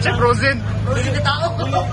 Si Rosin. Rosin na tao.